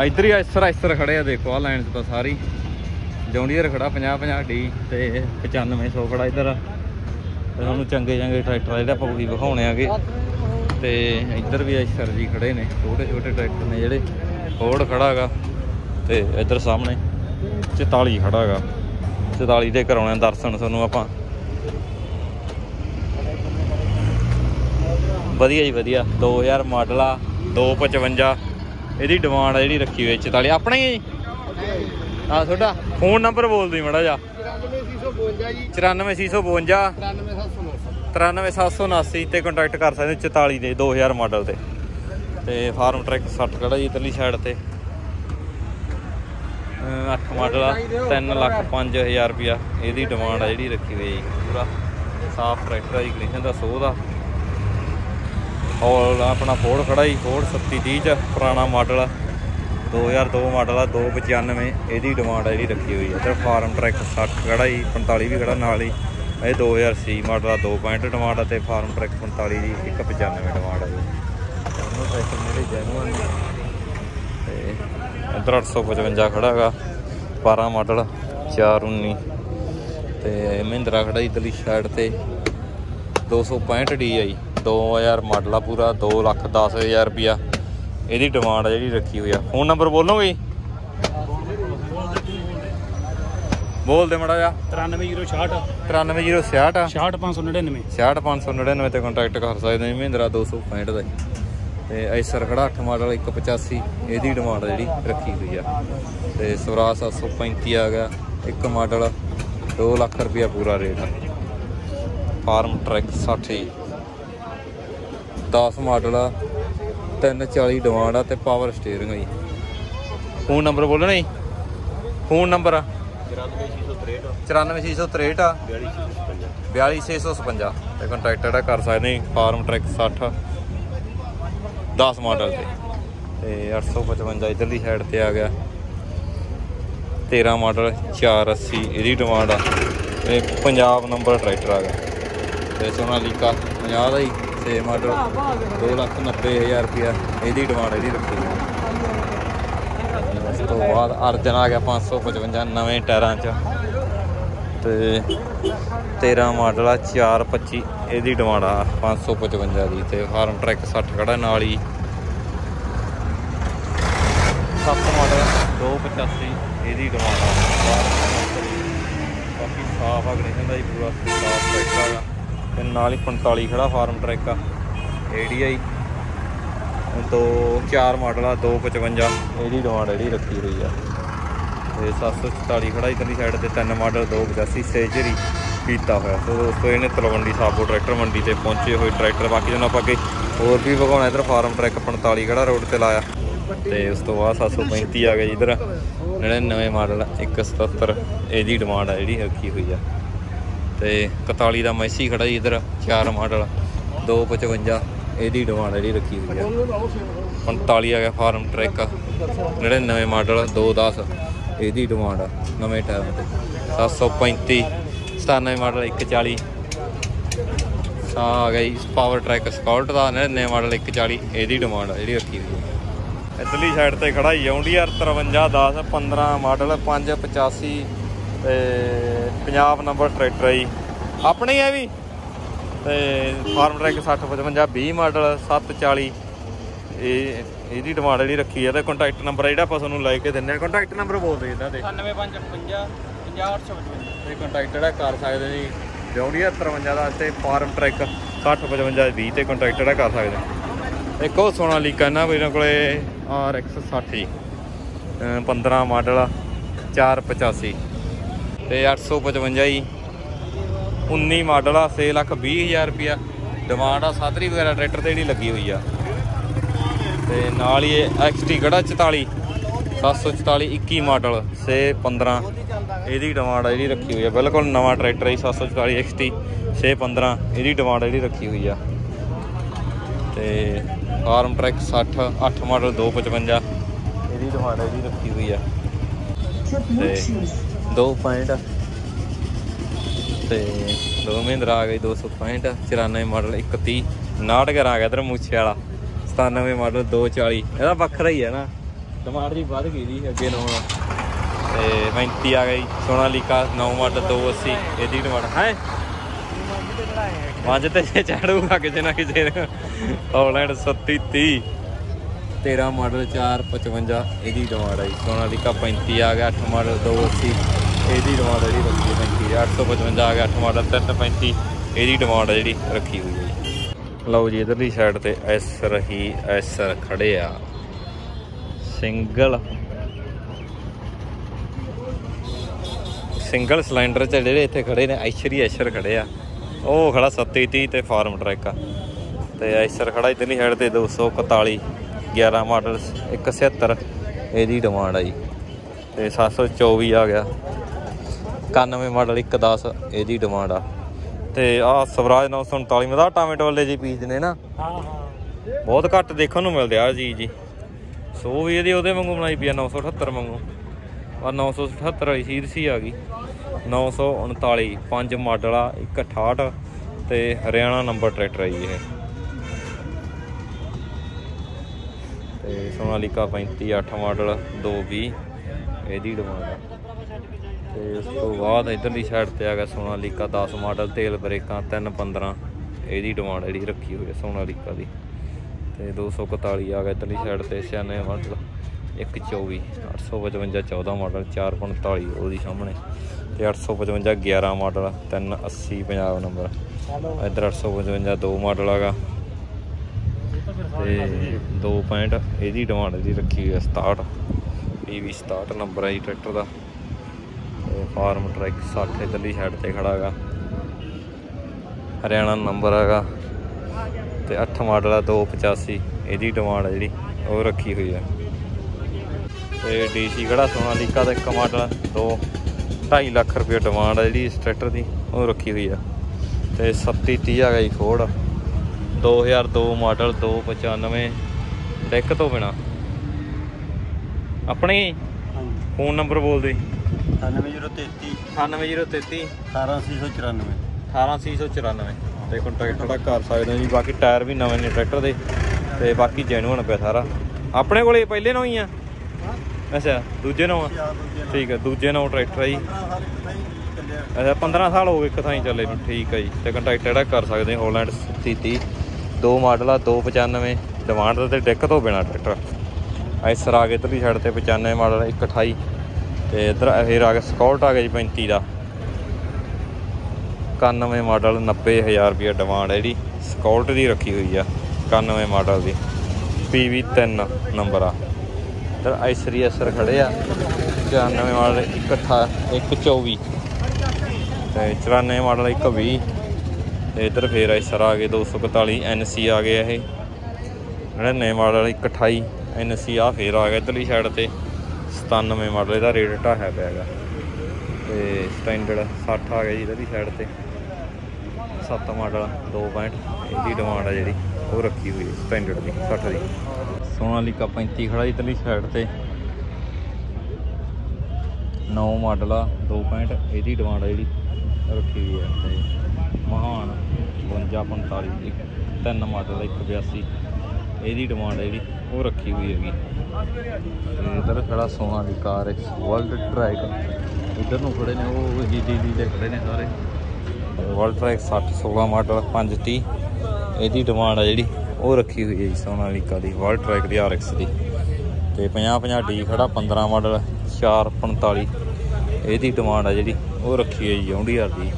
ਇੱਧਰ ਹੀ Acer Acer ਖੜੇ ਆ, ਦੇਖੋ ਆ ਲਾਈਨ 'ਚ ਤਾਂ ਸਾਰੀ। ਜੌਂਡੀਅਰ ਖੜਾ 50 50 ਡੀ ਤੇ 9500 ਖੜਾ ਇੱਧਰ ਤੇ ਤੁਹਾਨੂੰ ਚੰਗੇ ਚੰਗੇ ਟਰੈਕਟਰ ਆ ਜਿਹੜੇ ਆਪਾਂ ਉਹੀ ਵਿਖਾਉਣੇ ਆਗੇ। ਤੇ ਇੱਧਰ ਵੀ ਐਸਰ ਜੀ ਖੜੇ ਨੇ। ਛੋਟੇ ਛੋਟੇ ਟਰੈਕਟਰ ਨੇ ਜਿਹੜੇ। ਫੋਰਡ ਖੜਾ ਹੈਗਾ। ਤੇ ਇੱਧਰ ਸਾਹਮਣੇ 44 ਖੜਾ ਹੈਗਾ। 44 ਦੇ ਕਰਾਉਣੇ ਦਰਸ਼ਨ ਤੁਹਾਨੂੰ ਆਪਾਂ। ਵਧੀਆ ਜੀ ਵਧੀਆ। 2000 ਮਾਡਲ ਆ 255 ਇਹਦੀ ਡਿਮਾਂਡ ਆ ਜਿਹੜੀ ਰੱਖੀ ਹੋਈ ਹੈ 44 ਆਪਣਾ ਹੀ ਹੈ ਜੀ? ਆ ਤੁਹਾਡਾ ਫੋਨ ਨੰਬਰ ਬੋਲ ਦਿਓ ਮੜਾ ਜਾ 94652 ਜੀ 94652 93779 ਤੇ ਕੰਟੈਕਟ ਕਰ ਸਕਦੇ ਹੋ 44 ਦੇ 2000 ਮਾਡਲ ਤੇ। ਤੇ ਫਾਰਮ ਟਰੈਕ 60 ਖੜਾ ਜੀ ਇਧਰਲੀ ਸਾਈਡ ਤੇ। 8 ਮਾਡਲ ਆ 3 ਲੱਖ 5000 ਰੁਪਿਆ ਇਹਦੀ ਡਿਮਾਂਡ ਆ ਜਿਹੜੀ ਰੱਖੀ ਹੋਈ ਜੀ, ਪੂਰਾ। ਸਾਫ਼ ਟਰੈਕਟਰ ਆ ਜੀ ਕੰਡੀਸ਼ਨ ਦਾ ਸੋਹ ਦਾ। ਔਰ ਆਪਣਾ ਫੋਰਡ ਖੜਾ ਜੀ ਫੋਰਡ 3730 ਚ ਪੁਰਾਣਾ ਮਾਡਲ ਆ। 2002 ਮਾਡਲ ਆ 295 ਇਹਦੀ ਡਿਮਾਂਡ ਆ ਜਿਹੜੀ ਰੱਖੀ ਹੋਈ ਹੈ ਤੇ ਫਾਰਮ ਟਰੈਕ 60 ਖੜਾ ਜੀ 45 ਵੀ ਖੜਾ ਨਾਲ ਹੀ। ਇਹ 2000 ਸੀ ਮਾਡਲ ਆ 2 ਪੁਆਇੰਟ ਡਿਮਾਂਡ ਆ ਤੇ ਫਾਰਮ ਟਰੈਕ 45 ਦੀ 195 ਡਿਮਾਂਡ ਆ ਜੀ। ਦੋਨੋਂ ਟਰੈਕਟਰ ਮੇਰੇ ਜੈਨੂਅਨ ਤੇ ਇੱਧਰ 855 ਖੜਾ ਹੈਗਾ 12 ਮਾਡਲ 419 ਤੇ ਮਹਿੰਦਰਾ ਖੜਾ ਇਧਰਲੀ ਸਾਈਡ ਤੇ। 265 ਡੀ ਆ ਜੀ। 2000 ਮਾਡਲ ਆ ਪੂਰਾ 2 ਲੱਖ 10000 ਰੁਪਿਆ ਇਹਦੀ ਡਿਮਾਂਡ ਆ ਜਿਹੜੀ ਰੱਖੀ ਹੋਈ ਆ। ਫੋਨ ਨੰਬਰ ਬੋਲੋਗੇ? ਬੋਲ ਦੇ ਮੜਾ ਜਾ 93066 93066 ਆ। 66599 66599 ਤੇ ਕੰਟੈਕਟ ਕਰ ਸਕਦੇ ਨੇ ਮਹਿੰਦਰਾ 265 ਦਾ। ਤੇ ਐਸਰ ਖੜਾ 8 ਮਾਡਲ 185 ਇਹਦੀ ਡਿਮਾਂਡ ਜਿਹੜੀ ਰੱਖੀ ਹੋਈ ਆ। ਤੇ ਸਵਰਾਜ 735 ਆ ਗਿਆ ਇੱਕ ਮਾਡਲ 2 ਲੱਖ ਰੁਪਇਆ ਪੂਰਾ ਰੇਟ ਆ। ਫਾਰਮ ਟਰੈਕ 60 ਜੀ। 10 ਮਾਡਲ ਆ 340 ਡਿਮਾਂਡ ਆ ਤੇ ਪਾਵਰ ਸਟੀਅਰਿੰਗ ਆ ਜੀ। ਫੋਨ ਨੰਬਰ ਬੋਲਣਾ ਜੀ। ਫੋਨ ਨੰਬਰ ਆ। 94663 ਆ। 42655 ਤੇ ਕੰਟੈਕਟ ਜਿਹੜਾ ਕਰ ਸਕਦੇ ਨੇ ਫਾਰਮ ਟਰੈਕ 60 10 ਮਾਡਲ ਤੇ। ਤੇ 855 ਇਧਰਲੀ ਸਾਈਡ ਤੇ ਆ ਗਿਆ। 13 ਮਾਡਲ 480 ਇਹਦੀ ਡਿਮਾਂਡ ਆ। ਤੇ ਪੰਜਾਬ ਨੰਬਰ ਟਰੈਕਟਰ ਆ ਗਿਆ। ਤੇ ਸੋਨਾਲੀਕਾ 50 ਦਾ ਹੀ 6 ਮਾਡਲ 290000 ਰੁਪਿਆ ਇਹਦੀ ਡਿਮਾਂਡ ਇਹਦੀ ਰੱਖੀ। ਹੈ ਉਸ ਤੋਂ ਬਾਅਦ ਅਰਜਨ ਆ ਗਿਆ 555 ਨਵੇਂ ਟਾਇਰਾਂ 'ਚ। ਤੇ 13 ਮਾਡਲ ਆ 425 ਇਹਦੀ ਡਿਮਾਂਡ ਆ 555 ਦੀ ਤੇ ਫਾਰਮ ਟਰੈਕ 60 ਖੜਾ ਨਾਲ ਹੀ। 7 ਮਾਡਲ 285 ਇਹਦੀ ਡਿਮਾਂਡ ਆ। ਬਾਕੀ ਸਾਫ਼ ਆ ਦਾ ਜੀ ਪੂਰਾ ਸਾਫ਼ ਟਰੈਕਟਰ ਆ। ਤੇ ਨਾਲ ਹੀ 45 ਖੜਾ ਫਾਰਮ ਟਰੈਕ ਆ ਏਡੀਆਈ ਦੋ 4 ਮਾਡਲ ਆ 255 ਇਹਦੀ ਡਿਮਾਂਡ ਜਿਹੜੀ ਰੱਖੀ ਹੋਈ ਆ। ਤੇ 744 ਖੜਾ ਇਧਰਲੀ ਸਾਈਡ ਤੇ ਤਿੰਨ ਮਾਡਲ 285 ਸੇਜਰੀ ਕੀਤਾ ਹੋਇਆ। ਸੋ ਦੋਸਤੋ ਇਹਨੇ ਤਲਵੰਡੀ ਸਾਬੋ ਟਰੈਕਟਰ ਮੰਡੀ ਤੇ ਪਹੁੰਚੇ ਹੋਏ ਟਰੈਕਟਰ। ਬਾਕੀ ਜਨ ਆਪਾਂ ਅੱਗੇ ਹੋਰ ਵੀ ਵਿਖਾਉਣਾ ਇਧਰ ਫਾਰਮ ਟਰੈਕ 45 ਖੜਾ ਰੋਡ ਤੇ ਲਾਇਆ। ਤੇ ਉਸ ਤੋਂ ਬਾਅਦ 735 ਆ ਗਿਆ ਇਧਰ। ਜਿਹੜੇ ਨਵੇਂ ਮਾਡਲ 177 ਇਹਦੀ ਡਿਮਾਂਡ ਆ ਜਿਹੜੀ ਰੱਖੀ ਹੋਈ ਆ। ਤੇ 41 ਦਾ ਮੈਸੀ ਖੜਾ ਜੀ ਇਧਰ 4 ਮਾਡਲ 255 ਇਹਦੀ ਡਿਮਾਂਡ ਜਿਹੜੀ ਰੱਖੀ ਹੋਈ ਆ। 45 ਆ ਗਿਆ ਫਾਰਮ ਟਰੈਕ ਜਿਹੜੇ ਨਵੇਂ ਮਾਡਲ 210 ਇਹਦੀ ਡਿਮਾਂਡ ਆ, ਨਵੇਂ ਟਾਇਰ ਤੇ। 735 97 ਮਾਡਲ 140 ਸਾ ਆ ਗਿਆ ਜੀ ਪਾਵਰ ਟਰੈਕ ਸਕਾਲਟ ਦਾ ਨਵੇਂ ਮਾਡਲ 140 ਇਹਦੀ ਡਿਮਾਂਡ ਆ ਜਿਹੜੀ ਰੱਖੀ ਹੋਈ ਆ। ਇਧਰਲੀ ਸਾਈਡ ਤੇ ਖੜਾ ਯੌਂਡੀਆਰ 5310 15 ਮਾਡਲ 585 ਤੇ ਪੰਜਾਬ ਨੰਬਰ ਟਰੈਕਟਰ ਹੈ ਜੀ। ਆਪਣੇ ਹੀ ਹੈ ਵੀ। ਤੇ ਫਾਰਮ ਟਰੈਕ 60 55 20 ਮਾਡਲ 740 ਇਹ ਇਹਦੀ ਡਿਮਾਂਡ ਜਿਹੜੀ ਰੱਖੀ ਹੈ ਤੇ ਕੰਟੈਕਟ ਨੰਬਰ ਜਿਹੜਾ ਆਪਾਂ ਤੁਹਾਨੂੰ ਲੈ ਕੇ ਦਿੰਨੇ ਆ। ਕੰਟੈਕਟ ਨੰਬਰ ਬੋਲ ਦੇ ਇਹਨਾਂ ਦੇ। 99555 50855 ਇਹ ਕੰਟੈਕਟ ਜਿਹੜਾ ਕਰ ਸਕਦੇ ਜੀ ਜੌਂਡੀਆਰ 53 ਦਾ ਤੇ ਫਾਰਮ ਟਰੈਕ 60 55 20 ਤੇ ਕੰਟੈਕਟ ਜਿਹੜਾ ਕਰ ਸਕਦੇ। ਇੱਕ ਉਹ ਸੋਨਾਲੀਕਾ ਇਹਨਾਂ ਵੀਰਾਂ ਕੋਲੇ RX 60 ਜੀ। ਅਹ 15 ਮਾਡਲ 485 ਤੇ 855 ਜੀ। 19 ਮਾਡਲ ਆ 6 ਲੱਖ 20 ਹਜ਼ਾਰ ਰੁਪਿਆ ਡਿਮਾਂਡ ਆ ਸਾਦਰੀ ਵਗੈਰਾ ਟਰੈਕਟਰ ਤੇ ਜਿਹੜੀ ਲੱਗੀ ਹੋਈ ਆ। ਤੇ ਨਾਲ ਹੀ ਇਹ XT ਖੜਾ 44 744 21 ਮਾਡਲ ਸੇ 15 ਇਹਦੀ ਡਿਮਾਂਡ ਆ ਜਿਹੜੀ ਰੱਖੀ ਹੋਈ ਆ। ਬਿਲਕੁਲ ਨਵਾਂ ਟਰੈਕਟਰ ਹੈ 744 XT ਸੇ 15 ਇਹਦੀ ਡਿਮਾਂਡ ਜਿਹੜੀ ਰੱਖੀ ਹੋਈ ਆ। ਤੇ ਫਾਰਮ ਟਰੈਕ 60 8 ਮਾਡਲ 255 ਇਹਦੀ ਡਿਮਾਂਡ ਇਹਦੀ ਰੱਖੀ ਹੋਈ ਆ। ਤੇ ਦੋ ਪੁਆਇੰਟ ਤੇ ਦੋ ਮਹਿੰਦਰਾ ਆ ਗਈ 265 94 ਮਾਡਲ 130 ਨਾਟਗਰ ਆ ਗਿਆ ਇਧਰ ਮੂਛੇ ਵਾਲਾ। 97 ਮਾਡਲ 240 ਇਹਦਾ ਵੱਖਰਾ ਹੀ ਹੈ ਨਾ। ਡਿਮਾਂਡ ਜੀ ਵੱਧ ਗਈ ਜੀ ਅੱਗੇ ਨਾਲੋਂ। ਤੇ 35 ਆ ਗਈ। ਸੋਨਾਲੀਕਾ 9 ਮਾਡਲ 280 ਇਹਦੀ ਡਿਮਾਂਡ ਹੈ? ਪੰਜ ਤੇ ਚੜੂਗਾ ਕਿਸੇ ਨਾ ਕਿਸੇ ਨੇ। ਹਾਲੈਂਡ 37 30 13 ਮਾਡਲ 455 ਇਹਦੀ ਡਿਮਾਂਡ ਆਈ ਸੋਨਾਲੀਕਾ 35 ਆ ਗਿਆ। 8 ਮਾਡਲ 280 ਇਹਦੀ ਡਿਮਾਂਡ ਜਿਹੜੀ ਰੱਖੀ ਹੈ 35 855 ਆ ਗਿਆ 8 ਮਾਡਲ 335 ਇਹਦੀ ਡਿਮਾਂਡ ਆ ਜਿਹੜੀ ਰੱਖੀ ਹੋਈ ਹੈ ਜੀ। ਲਓ ਜੀ, ਇਧਰਲੀ ਸਾਈਡ ਤੇ ਐਸਰ ਹੀ ਐਸਰ ਖੜੇ ਆ ਸਿੰਗਲ। ਸਿੰਗਲ ਸਿਲੰਡਰ ਚ ਜਿਹੜੇ ਇੱਥੇ ਖੜੇ ਨੇ, ਐਸ਼ਰੀ, ਐਸ਼ਰ ਖੜੇ ਆ। ਉਹ ਖੜਾ 3730 ਤੇ ਫਾਰਮ ਟਰੈਕ ਆ। ਤੇ ਐਸ਼ਰ ਖੜਾ ਇਧਰਲੀ ਸਾਈਡ ਤੇ 241 11 ਮਾਡਲ 170 ਇਹਦੀ ਡਿਮਾਂਡ ਆ ਜੀ। ਤੇ 724 ਆ ਗਿਆ। 91 ਮਾਡਲ 110 ਇਹਦੀ ਡਿਮਾਂਡ ਆ। ਤੇ ਆ ਸਵਰਾਜ 939 ਮਦਾ ਟਾਮੇਟੋ ਵਾਲੇ ਜੀ ਪੀਸ ਨੇ ਨਾ। ਹਾਂ ਹਾਂ। ਬਹੁਤ ਘੱਟ ਦੇਖਣ ਨੂੰ ਮਿਲਦੇ ਆ ਜੀ ਜੀ। ਸੋ ਵੀ ਇਹਦੀ ਉਹਦੇ ਵਾਂਗੂ ਬਣਾਈ ਪਈ ਆ 978 ਵਾਂਗੂ। ਆ 978 ਵਾਲੀ ਸੀਰਸੀ ਆ ਗਈ। 939 ਪੰਜ ਮਾਡਲ ਆ 168 ਤੇ ਹਰਿਆਣਾ ਨੰਬਰ ਟਰੈਕਟਰ ਆ ਜੀ ਇਹ। ਤੇ ਸੋਨਾਲੀਕਾ 35 8 ਮਾਡਲ 220 ਇਹਦੀ ਡਿਮਾਂਡ ਆ। ਤੇ ਉਸ ਤੋਂ ਬਾਅਦ ਇਧਰਲੀ ਸਾਈਡ ਤੇ ਆ ਗਿਆ ਸੋਨਾਲੀਕਾ 10 ਮਾਡਲ, ਤੇਲ ਬ੍ਰੇਕਾਂ 315 ਇਹਦੀ ਡਿਮਾਂਡ ਜਿਹੜੀ ਰੱਖੀ ਹੋਈ ਹੈ ਸੋਨਾਲੀਕਾ ਦੀ। ਤੇ 241 ਆ ਗਿਆ ਇਧਰਲੀ ਸਾਈਡ ਤੇ 96 ਮਾਡਲ। 124 855 14 ਮਾਡਲ 445 ਉਹਦੀ ਸਾਹਮਣੇ। ਤੇ 855 11 ਮਾਡਲ 380 ਪੰਜਾਬ ਨੰਬਰ। ਚਲੋ ਇਧਰ 855 ਦੋ ਮਾਡਲ ਆਗਾ ਤੇ 2.65 ਇਹਦੀ ਡਿਮਾਂਡ ਇਹਦੀ ਰੱਖੀ ਹੋਈ ਹੈ 67 PV 67 ਨੰਬਰ ਹੈ ਜੀ ਟਰੈਕਟਰ ਦਾ। ਤੇ ਫਾਰਮ ਟਰੈਕ 60 ਇਧਰਲੀ ਸਾਈਡ ਤੇ ਖੜਾ ਹੈਗਾ। ਹਰਿਆਣਾ ਨੰਬਰ ਹੈਗਾ। ਤੇ 8 ਮਾਡਲ ਆ 285 ਇਹਦੀ ਡਿਮਾਂਡ ਹੈ ਜਿਹੜੀ, ਉਹ ਰੱਖੀ ਹੋਈ ਹੈ ਤੇ ਡੀਸੀ ਖੜਾ ਸੋਨਾਲੀਕਾ ਦਾ ਇੱਕ ਮਾਡਲ 2 2.5 ਲੱਖ ਰੁਪਏ ਡਿਮਾਂਡ ਹੈ ਜਿਹੜੀ ਇਸ ਟਰੈਕਟਰ ਦੀ, ਉਹ ਰੱਖੀ ਹੋਈ ਆ। ਤੇ 3730 ਆ ਗਈ ਫੋਰਡ 2002 ਮਾਡਲ 295 ਡੈਕ ਤੋਂ ਬਿਨਾ। ਆਪਣੇ ਹਾਂਜੀ। ਫੋਨ ਨੰਬਰ ਬੋਲ ਦੇ। 99033 98033 18694 18694 ਤੇ ਕੰਟੈਕਟ ਥੋੜਾ ਕਰ ਸਕਦੇ ਹੋ ਜੀ। ਬਾਕੀ ਟਾਇਰ ਵੀ ਨਵੇਂ ਨੇ ਟਰੈਕਟਰ ਦੇ। ਤੇ ਬਾਕੀ ਜੈਨੂਅਨ ਪਿਆ ਸਾਰਾ। ਆਪਣੇ ਕੋਲੇ ਪਹਿਲੇ ਨੌ ਹੀ ਆ? ਅੱਛਾ ਦੂਜੇ ਨੌ ਆ? ਠੀਕ ਹੈ ਦੂਜੇ ਨੌ ਟਰੈਕਟਰ ਆ ਜੀ। ਅੱਛਾ 15 ਸਾਲ ਹੋ ਗਏ ਇੱਕ ਥਾਂ ਹੀ ਚੱਲੇ ਨੂੰ। ਠੀਕ ਹੈ ਜੀ। ਤੇ ਕੰਟੈਕਟ ਜਿਹੜਾ ਕਰ ਸਕਦੇ ਹੋ। ਹਾਲੈਂਡ 30 ਦੋ ਮਾਡਲ ਆ 295 ਡਿਮਾਂਡ ਤੇ ਡੈਕ ਤੋਂ ਬਿਨਾ ਟਰੈਕਟਰ। ਐਸਰ ਆ ਗਏ ਇਧਰਲੀ ਸਾਈਡ ਤੇ 95 ਮਾਡਲ 128 ਤੇ ਇਧਰ ਫੇਰ ਆ ਗਿਆ ਸਕਾਟ ਆ ਗਿਆ ਜੀ 35 ਦਾ। 91 ਮਾਡਲ 90000 ਰੁਪਏ ਡਿਮਾਂਡ ਹੈ ਜਿਹੜੀ। ਸਕਾਟ ਦੀ ਰੱਖੀ ਹੋਈ ਆ 91 ਮਾਡਲ ਦੀ। PV 3 ਨੰਬਰ ਆ। ਇਧਰ ਐਸਰੀ ਐਸਰ ਖੜੇ ਆ 94 ਮਾਡਲ 128 124 ਤੇ 94 ਮਾਡਲ 120 ਤੇ ਇਧਰ ਫੇਰ ਐਸਰ ਆ ਗਏ 241 NC ਆ ਗਏ ਇਹ। 99 ਮਾਡਲ 128 NC ਆ, ਫੇਰ ਆ ਗਿਆ ਇਧਰਲੀ ਸਾਈਡ ਤੇ। 97 ਮਾਡਲ ਇਹਦਾ ਰੇਟ ਢਾਹਿਆ ਪਿਆ ਹੈਗਾ। ਤੇ ਸਟੈਂਡਰਡ 60 ਆ ਗਿਆ ਜੀ ਇਹਦੀ ਸਾਈਡ ਤੇ। 7 ਮਾਡਲ 2 ਪੁਆਇੰਟ ਇਹਦੀ ਡਿਮਾਂਡ ਆ ਜਿਹੜੀ, ਉਹ ਰੱਖੀ ਹੋਈ ਹੈ ਸਟੈਂਡਰਡ ਦੀ 60 ਦੀ। ਸੋਨਾਲੀਕਾ 35 ਖੜਾ ਇਧਰਲੀ ਸਾਈਡ ਤੇ। 9 ਮਾਡਲ ਆ 2 ਪੁਆਇੰਟ ਇਹਦੀ ਡਿਮਾਂਡ ਆ ਜਿਹੜੀ, ਰੱਖੀ ਹੋਈ ਹੈ। ਤੇ ਮਹਾਨ 52 45 ਇੱਕ, ਤਿੰਨ ਮਾਡਲ 182 ਇਹਦੀ ਡਿਮਾਂਡ ਹੈ ਜਿਹੜੀ ਉਹ ਰੱਖੀ ਹੋਈ ਹੈਗੀ। ਤੇ ਇਧਰ ਖੜਾ ਸੋਨਾ ਦੀ ਕਾਰ ਐਕਸ ਵਰਲਡ ਟਰੈਕ ਇਧਰ ਨੂੰ ਖੜੇ ਨੇ ਉਹ ਜੀ ਡੀ ਦੇ ਖੜੇ ਨੇ ਸਾਰੇ। ਵਰਲਡ ਟਰੈਕ 60 16 ਮਾਡਲ 530 ਇਹਦੀ ਡਿਮਾਂਡ ਹੈ ਜਿਹੜੀ ਉਹ ਰੱਖੀ ਹੋਈ ਹੈ ਜੀ ਸੋਨਾਲੀਕਾ ਦੀ ਵਰਲਡ ਟਰੈਕ ਦੀ ਆਰਐਕਸ ਦੀ। ਤੇ 50 50 ਡੀ ਖੜਾ 15 ਮਾਡਲ 445 ਇਹਦੀ ਡਿਮਾਂਡ ਹੈ ਜਿਹੜੀ ਉਹ ਰੱਖੀ ਹੈ ਜੀ 64 ਦੀ